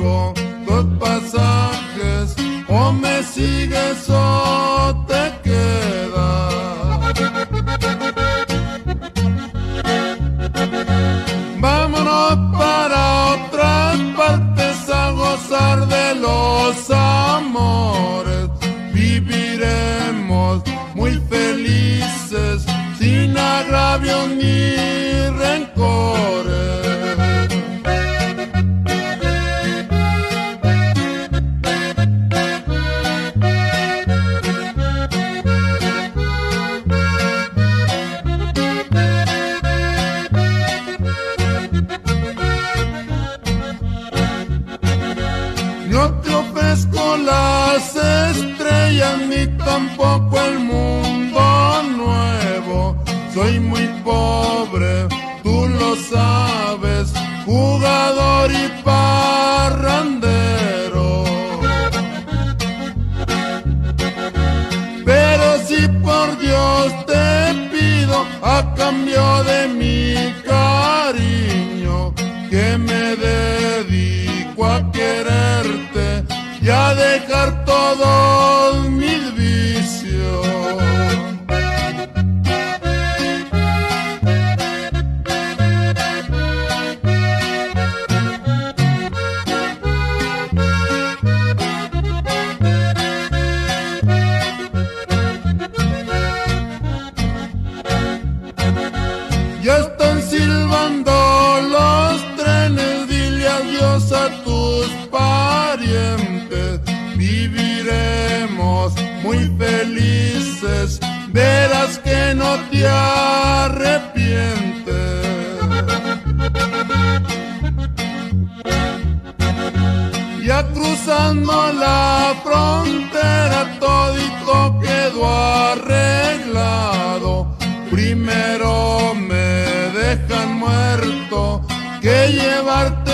dos pasajes, o me sigues o te quedas. Vámonos para otras partes a gozar de los amores. Viviremos muy felices, sin agravios ni ofrezco las estrellas ni tampoco el mundo nuevo. Soy muy pobre, tú lo sabes, jugador y parrandero. Pero si por Dios te pido a cambio de mi cariño que me dedico a a dejar todos mis vicios. Ya están silbando los trenes, dile adiós a tus parientes. Muy felices, verás que no te arrepientes. Ya cruzando la frontera todito quedó arreglado. Primero me dejan muerto que llevarte.